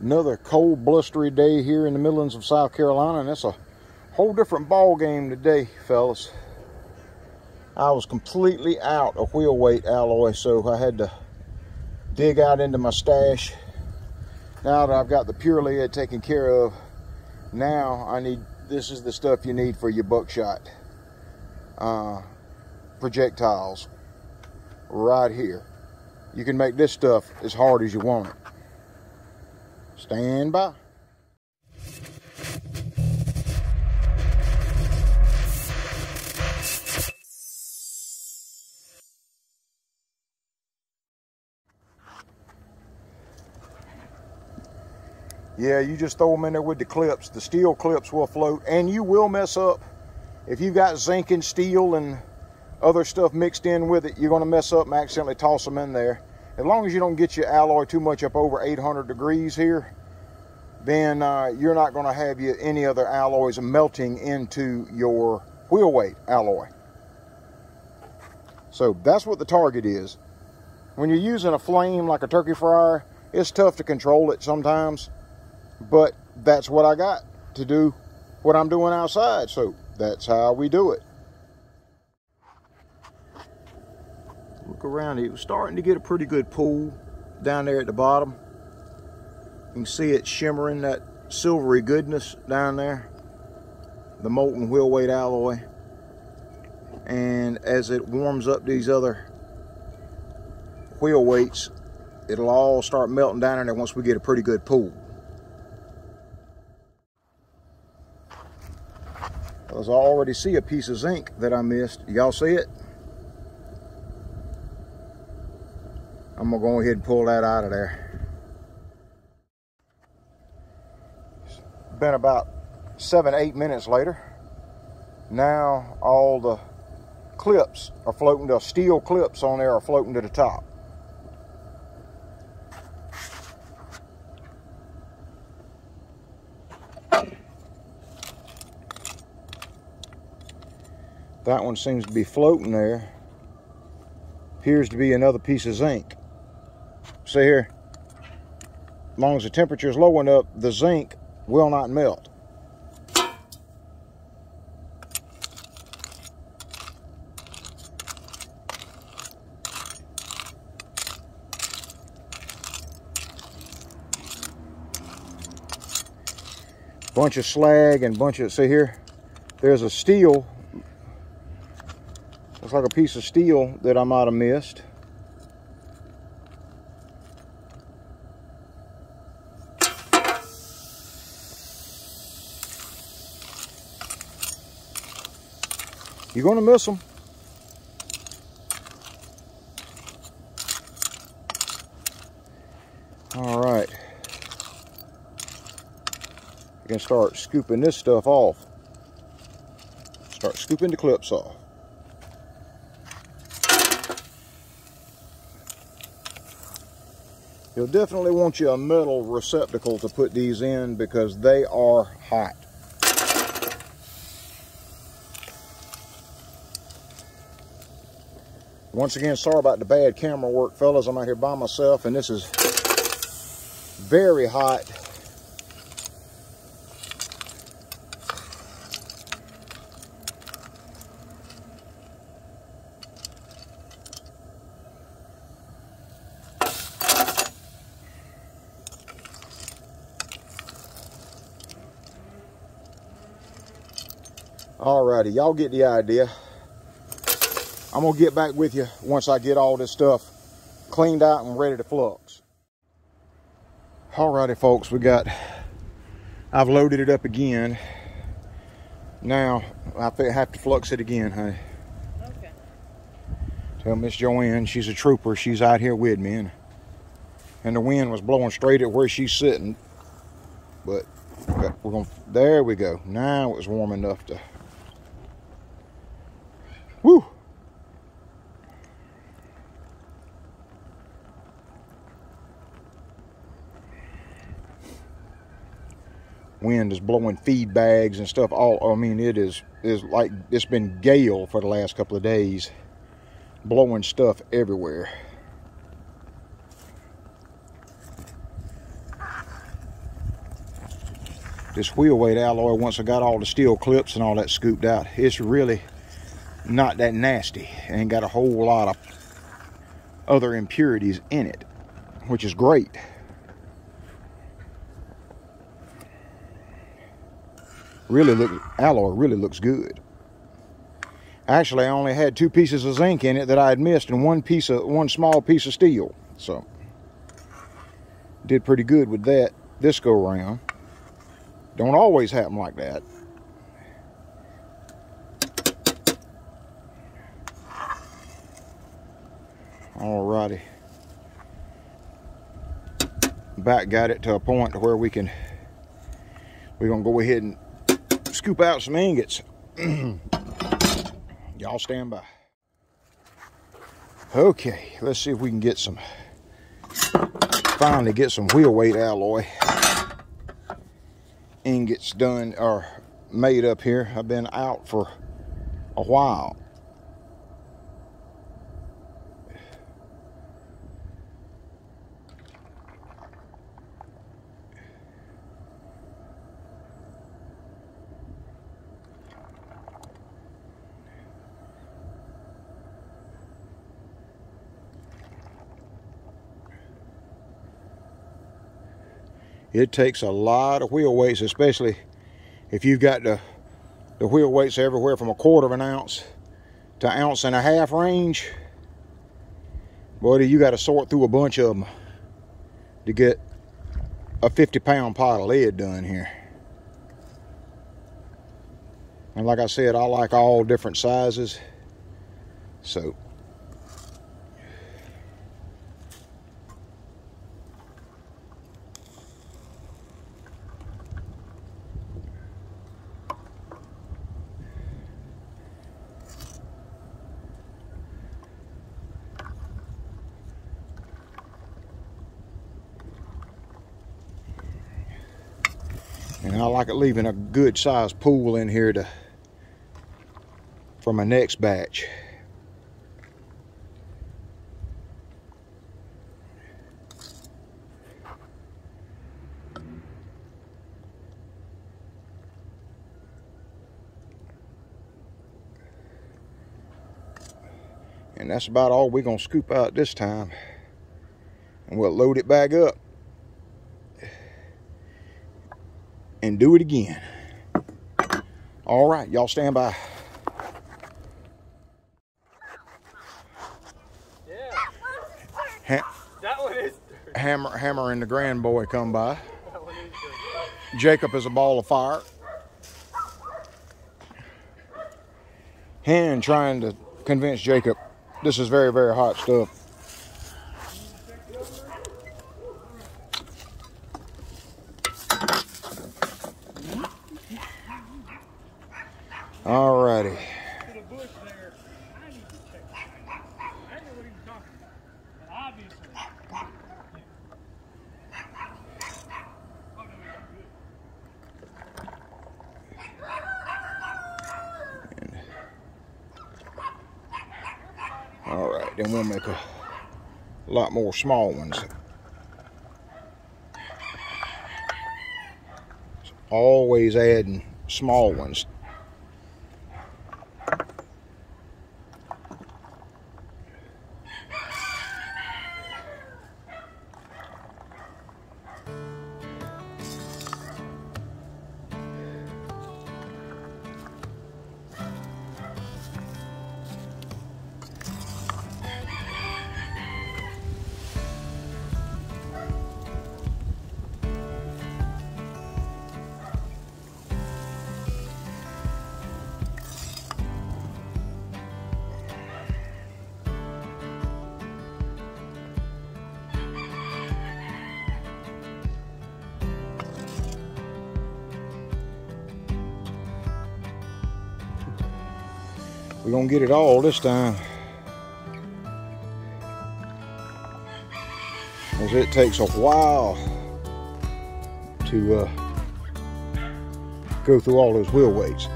Another cold, blustery day here in the Midlands of South Carolina, and it's a whole different ball game today, fellas. I was completely out of wheel weight alloy, so I had to dig out into my stash. Now that I've got the pure lead taken care of, now I need, this is the stuff you need for your buckshot uh, projectiles right here. You can make this stuff as hard as you want it. Stand by. Yeah, you just throw them in there with the clips. The steel clips will float and you will mess up. If you've got zinc and steel and other stuff mixed in with it, you're gonna mess up and accidentally toss them in there. As long as you don't get your alloy too much up over 800 degrees here, then uh, you're not gonna have you, any other alloys melting into your wheel weight alloy. So that's what the target is. When you're using a flame like a turkey fryer, it's tough to control it sometimes but that's what I got to do what I'm doing outside. So that's how we do it. Look around, it was starting to get a pretty good pool down there at the bottom. You can see it shimmering, that silvery goodness down there. The molten wheel weight alloy. And as it warms up these other wheel weights, it'll all start melting down in there once we get a pretty good pool. Because I already see a piece of zinc that I missed. Y'all see it? I'm gonna go ahead and pull that out of there. It's been about seven, eight minutes later. Now all the clips are floating, the steel clips on there are floating to the top. That one seems to be floating there. Appears to be another piece of zinc. See here? As long as the temperature is low enough, the zinc will not melt. Bunch of slag and bunch of, see here, there's a steel Looks like a piece of steel that I might have missed. You're going to miss them. All right. You can start scooping this stuff off. Start scooping the clips off. You'll definitely want you a metal receptacle to put these in because they are hot. Once again, sorry about the bad camera work, fellas. I'm out here by myself, and this is very hot. Alrighty, y'all get the idea. I'm gonna get back with you once I get all this stuff cleaned out and ready to flux. Alrighty, folks, we got, I've loaded it up again. Now, I have to flux it again, honey. Okay. Tell Miss Joanne, she's a trooper. She's out here with me. And, and the wind was blowing straight at where she's sitting. But we're gonna, there we go. Now it's warm enough to Wind is blowing feed bags and stuff all I mean it is is like it's been gale for the last couple of days blowing stuff everywhere. this wheel weight alloy once I got all the steel clips and all that scooped out. It's really not that nasty and got a whole lot of other impurities in it, which is great. Really look alloy really looks good. Actually, I only had two pieces of zinc in it that I had missed and one piece of one small piece of steel. So did pretty good with that this go around. Don't always happen like that. Alrighty. Back got it to a point where we can, we're gonna go ahead and scoop out some ingots. Y'all stand by. Okay, let's see if we can get some, finally get some wheel weight alloy ingots done or made up here. I've been out for a while. It takes a lot of wheel weights, especially if you've got the, the wheel weights everywhere from a quarter of an ounce to ounce and a half range. Buddy, you got to sort through a bunch of them to get a 50 pound pot of lead done here. And like I said, I like all different sizes. So And I like it leaving a good sized pool in here to for my next batch. And that's about all we're gonna scoop out this time. And we'll load it back up. And do it again. All right, y'all stand by. Yeah. Ha that one is Hammer, Hammer and the grand boy come by. Jacob is a ball of fire. Hen trying to convince Jacob this is very, very hot stuff. Alrighty. All right, then we'll make a lot more small ones. Always adding small ones We're gonna get it all this time. As it takes a while to uh, go through all those wheel weights.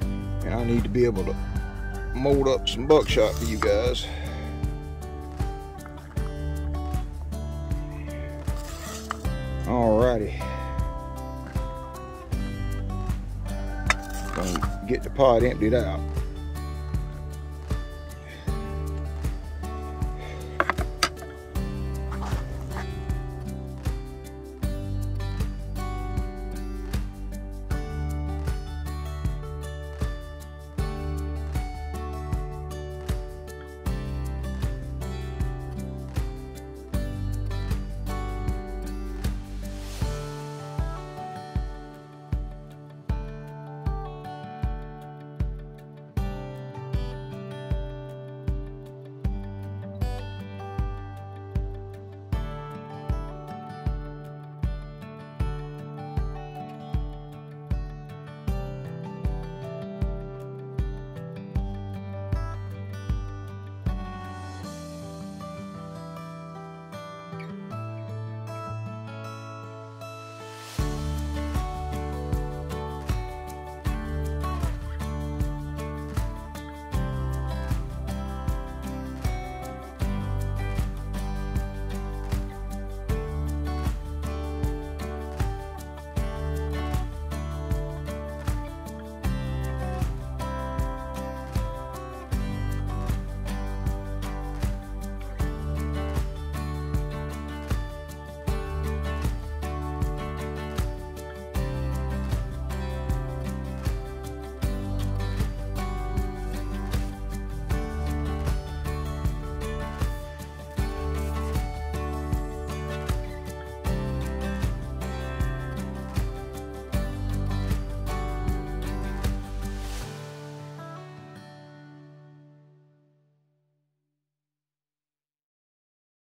And I need to be able to mold up some buckshot for you guys. Alrighty. get the pot emptied out.